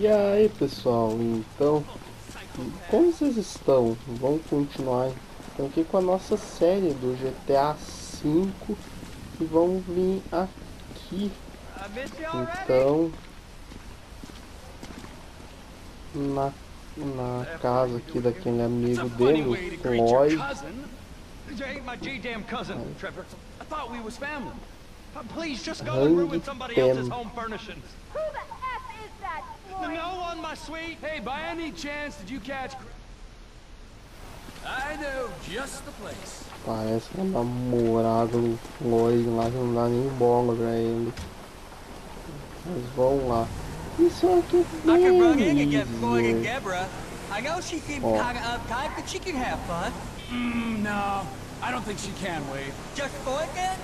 E aí pessoal, então, como vocês estão? Vamos continuar então, aqui com a nossa série do GTA V e vamos vir aqui, então, na, na casa aqui daquele amigo dele, o Floyd. Hang The no on my suite. Hey, by any chance did you catch? I know just the place. Parece que é namorado do Floyd lá que não dá nem bola pra ele. Mas vamos lá. Isso aqui é I could run in bem and get Floyd and easy. Deborah. I know she seems Oh. kinda uptight, but she can have fun. Mm, no, I don't think she can, Wade. Just Floyd then?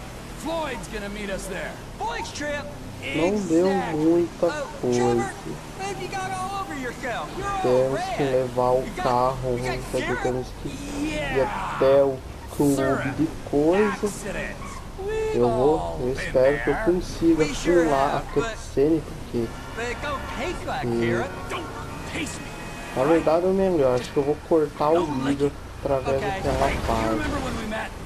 Floyd's gonna meet us there. Floyd's trip. Não deu muita Oh, Trevor, coisa. man, you got all over yourself. You're all Temos que levar o carro, temos que ir até o clube de coisas. Eu vou, eu espero que eu consiga pular a cutscene, porque me. na verdade é o melhor. Acho que eu vou cortar o vídeo através daquela parte.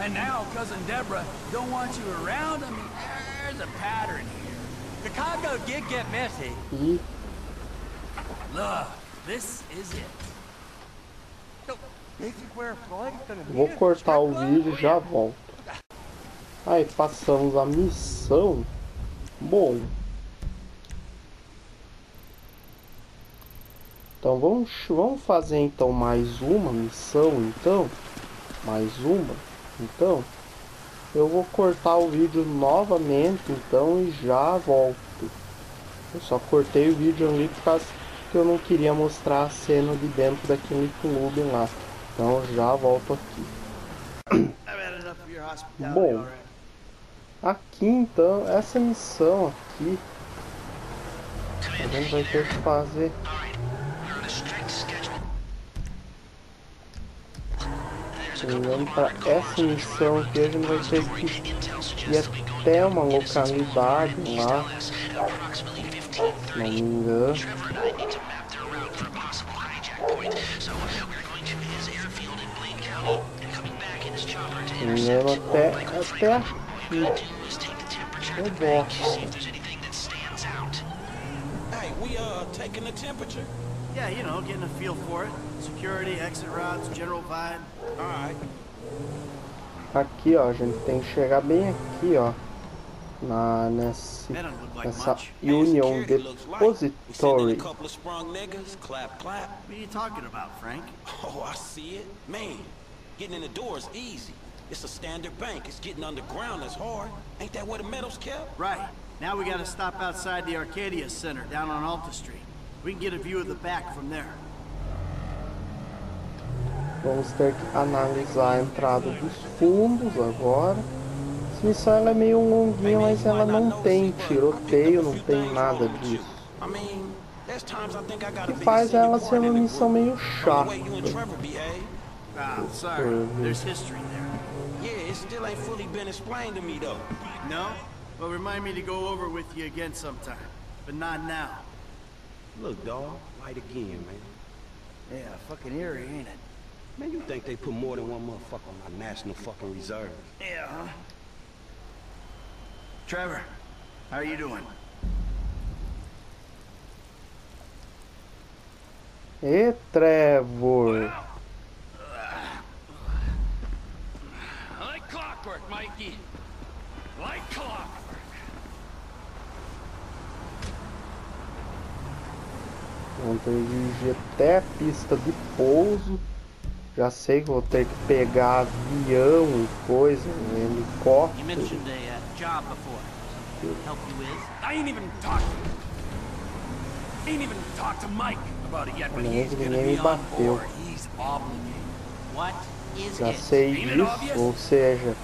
And now cousin Deborah don't want you around. I mean, there's a pattern here. The Congo did get messy. E Look, this is it. Vou cortar o vídeo e já volto. Aí passamos a missão. Bom. Então vamos, vamos fazer então mais uma missão então. Mais uma. Então. Eu vou cortar o vídeo novamente então e já volto. Eu só cortei o vídeo ali por causa que eu não queria mostrar a cena de dentro daquele clube lá. Então já volto aqui. Bom. Aqui então, essa missão aqui a gente vai ter que fazer Olhando para essa missão aqui, a gente vai ter que ir até uma localidade lá, se não me engano. Se não me engano, até, até aqui. Eu gosto. Hey, we uh taking the temperature? Yeah, you know, getting a feel for it. Security, exit routes, general vibe. All right. Aqui, ó, a gente tem que chegar bem aqui, ó. Na, nesse, That don't look like nessa. Man, Union security looks light. We sent in Depository. a couple of sprung niggas. Clap, clap. What are you talking about, Frank? Oh, I see it. Man, getting in the door is easy. It's a standard bank. It's getting underground that's hard. Ain't that where the metal's kept? Right. Now we gotta stop outside the Arcadia Center down on Alta Street. We can get a view of the back from there. Vamos ter que analisar a entrada dos fundos agora. Essa missão ela é meio longuinha, mas ela não tem tiroteio, não tem nada disso. Gotta Que faz ela ser uma missão meio chata. Ah, sorry. There's history there. Yeah, it still ain't fully been explained to me though. No? Well, remind me to go over with you again sometime. But not now. Look, dog, light again, man. Yeah, fucking eerie, ain't it? Man, you think they put more than one motherfucker on my national fucking reserve? Yeah, huh? Trevor, how are you doing? E Trevor. Like clockwork, Mikey. Like clockwork. Vamos ter que dirigir até a pista de pouso. Já sei que vou ter que pegar avião e coisa, um You helicóptero. mentioned a uh, ain't Nem me bateu. Já sei disso, ou seja,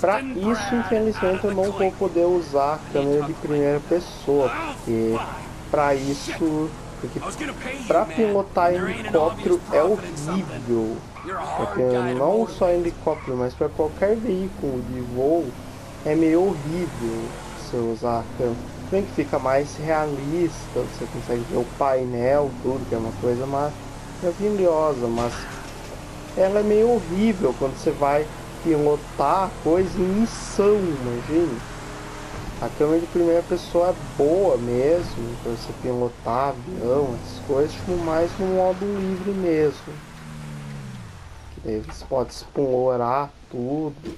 Pra isso, infelizmente, eu não vou poder usar a câmera de primeira pessoa, porque pra isso, porque pra pilotar helicóptero é horrível. Porque não só helicóptero, mas para qualquer veículo de voo é meio horrível você usar a câmera. Bem que fica mais realista, você consegue ver o painel, tudo, que é uma coisa maravilhosa, mas ela é meio horrível quando você vai pilotar coisa em missão, imagine. A câmera de primeira pessoa é boa mesmo, para você pilotar avião, essas coisas, tipo, mais no modo livre mesmo. Que daí você pode explorar tudo.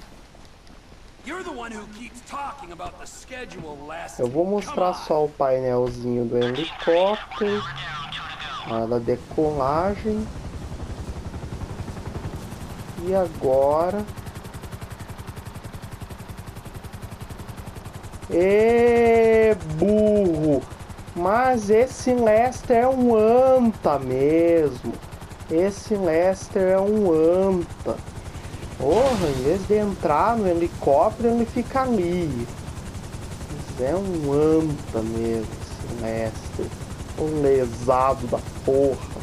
Eu vou mostrar só o painelzinho do helicóptero, a hora da decolagem. E agora Ê, burro! Mas esse Lester é um anta mesmo. Esse Lester é um anta. Porra, em vez de entrar no helicóptero, ele fica ali. Mas é um anta mesmo, esse Lester. Um lesado da porra.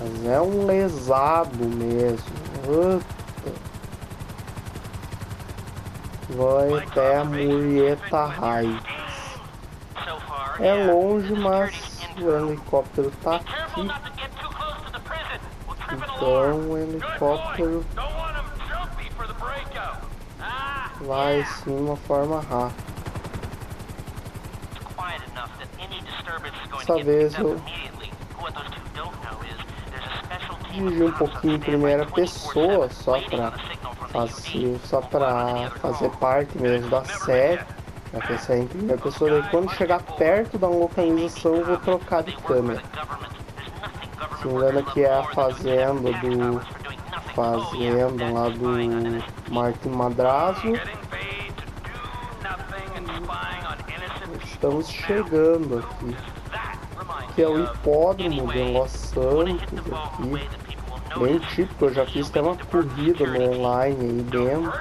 Mas é um lesado mesmo. Vai até a Murieta Heights. É longe, mas o helicóptero tá aqui. not to get too close to the prison. We'll trip an alarm. Então o helicóptero. Ah, vai sim de uma forma rápida. It's quiet enough that any disturbance is going Dessa to get vez picked up eu immediately. What those two don't know is there's a special team dirigi um pouquinho em primeira 24/7 pessoa só UD. só fazer parte mesmo da série. Que essa é em primeira pessoa, daí quando chegar perto da localização eu vou trocar de câmera. Se não engano aqui é a fazenda do. Fazenda lá do Martin Madrazo. Estamos chegando aqui. Que é o hipódromo de Los Santos aqui. Bem típico, eu já fiz até uma corrida no online aí dentro.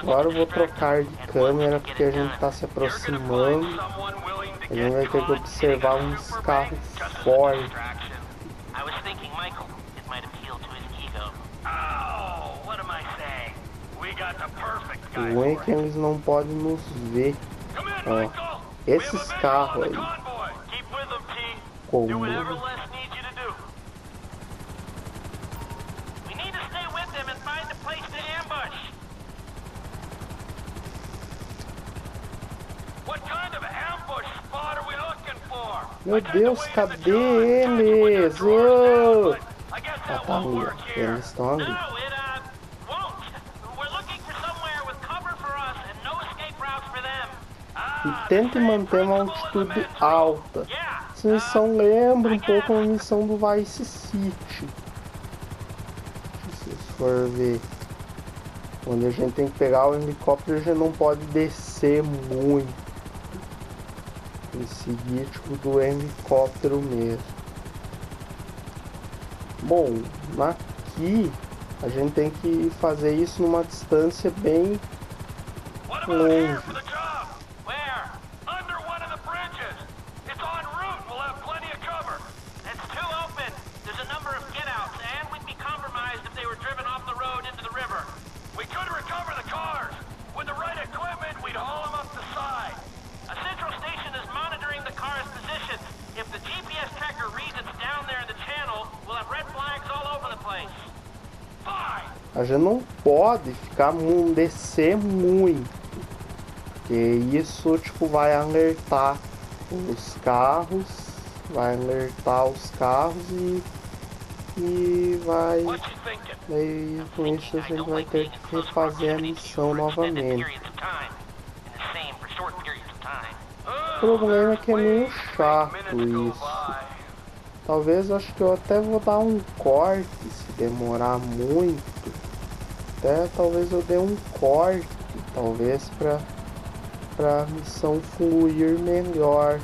Agora eu vou trocar de câmera porque a gente está se aproximando. A gente vai ter que observar uns carros fortes. O ruim é que eles não podem nos ver. Ó. esses carros aí. Como? Meu Deus, cadê eles? guess Ah, tá here. Eles estão ali. No, it uh, won't. We're looking for somewhere with cover for us and no escape routes for them. E tente manter uma altitude alta. Essa missão lembra um pouco a missão do Vice City. Se for ver. Onde a gente tem que pegar o helicóptero, a gente não pode descer muito. Tem que seguir tipo do helicóptero mesmo. Bom, aqui a gente tem que fazer isso numa distância bem longe. for the job? Where? Under one of the bridges. It's en route. We'll have plenty of cover. It's too open. There's a number of get-outs, and we'd be compromised if they were driven off the road into the river. We could recover the cars. With the right equipment, we'd haul them up the side. A central station is monitoring the car's position. If the GPS tracker reads it's down there in the channel, we'll have red flags all over the place. Fine. A gente não pode ficar descer muito. Porque isso tipo vai alertar os carros, vai alertar os carros e, e vai. Daí com isso a gente vai ter que refazer a missão novamente. O problema é que é meio chato isso. Talvez acho que eu até vou dar um corte se demorar muito. Até talvez eu dê um corte, talvez para para missão fluir melhor.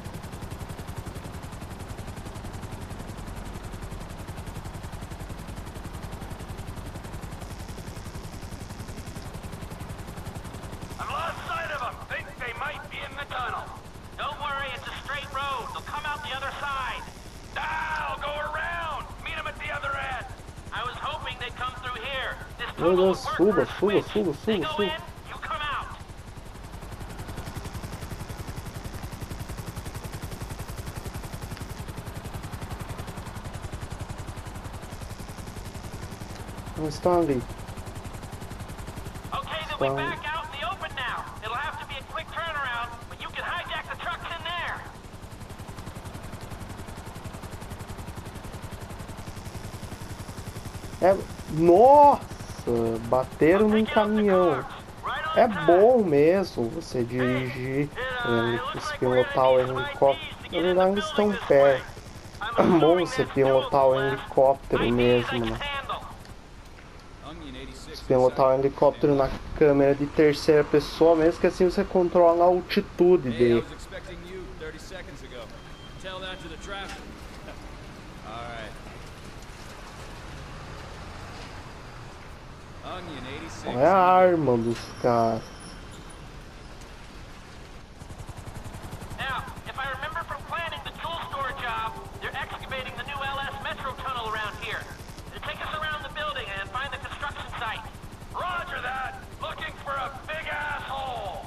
I've lost sight of them. Think they might be in the tunnel. Don't worry, it's a straight road. They'll come out the other side. Ah, I'll go around. Meet them at the other end. I was hoping they'd come through here. This Meu tunnel Deus, would suba, work for suba, a switch. suba, They suba, go suba. in, you come out. Não estão ali. Okay, they'll Well- be back out in the open now. It'll have to be a quick turnaround, but you can hijack the trucks in there. É, nossa, bateram num caminhão. É bom mesmo você dirigir, se pilotar o helicóptero. Eles estão perto. É bom você pilotar o helicóptero mesmo, né? Pilotar o helicóptero na câmera de terceira pessoa, mesmo que assim você controla a altitude dele. Site. Roger that. Looking for a big asshole.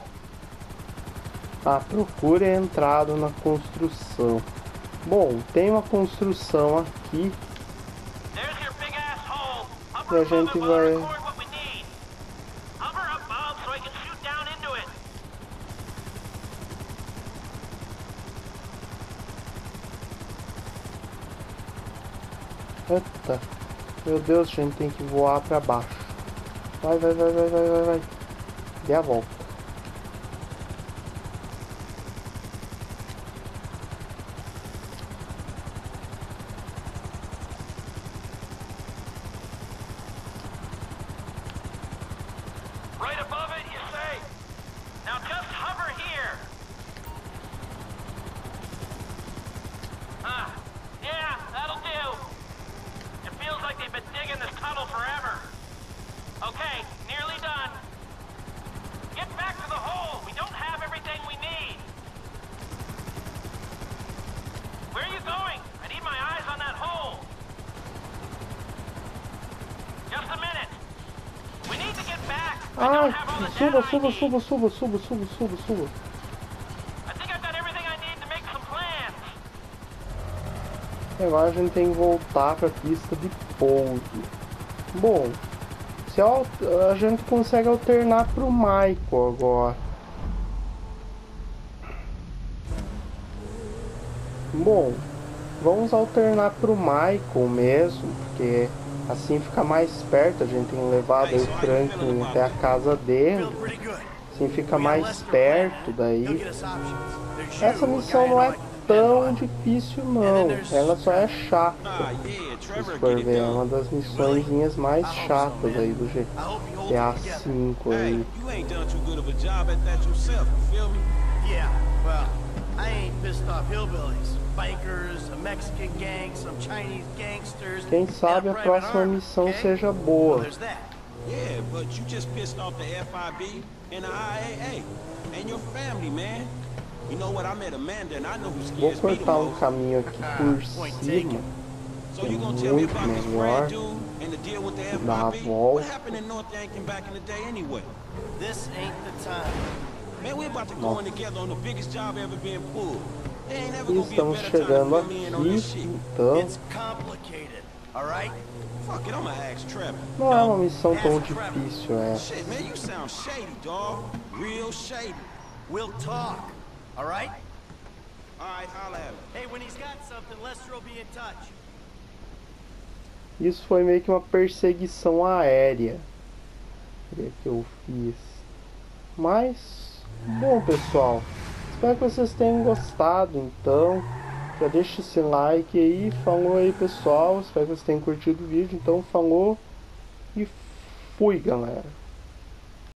Ah, procure a entrada na construção. Bom, tem uma construção aqui. E a gente vai- Meu Deus, a gente tem que voar pra baixo. Vai, vai, vai, vai, vai, vai, vai. Dê a volta. Right above it, you say? Now just hover here. Ah, yeah, that'll do. It feels like they've been digging this tunnel forever. Okay, nearly done. Get back to the hole. We don't have everything we need. Where are you going? I need my eyes on that hole. Just a minute. We need to get back. I Ai, don't have all the suba, suba, suba, suba, suba, suba, suba, suba. I think I've got everything I need to make some plans. Agora a gente tem que voltar pra pista de pouso. Bom, se a gente consegue alternar pro Michael agora. Bom, vamos alternar pro Michael mesmo, porque assim fica mais perto. A gente tem levado o Franklin até a casa dele. Assim fica mais perto daí. Essa missão não é tão difícil não. Ela só é chata. Se for ver, é uma das missõezinhas mais chatas aí do GTA. V aí. Yeah, well, I ain't pissed off hillbillies, bikers, a Mexican gang, some Chinese gangsters. Quem and sabe a próxima missão seja boa. there's that. Yeah, but you just pissed off the FIB and the IAA and your family, man. You know what? I met Amanda and I know who Vou scares cortar um caminho aqui por point cima. So you gonna tell me muito about this melhor. Brad dude and the deal with the Dar a FIB? volta. What happened in North Yankton back in the day anyway? This ain't the time. Man, we're about to go in together on the biggest job ever being pulled. E estamos chegando aqui, então it, não é uma missão tão difícil é. We'll talk, all right? All right, holla at him. Hey, when he's got something, Lester will be in touch. Isso foi meio que uma perseguição aérea que eu fiz. Mas, bom pessoal, espero que vocês tenham gostado então. Já deixa esse like aí. Falou aí, pessoal. Espero que vocês tenham curtido o vídeo. Então, falou e fui, galera.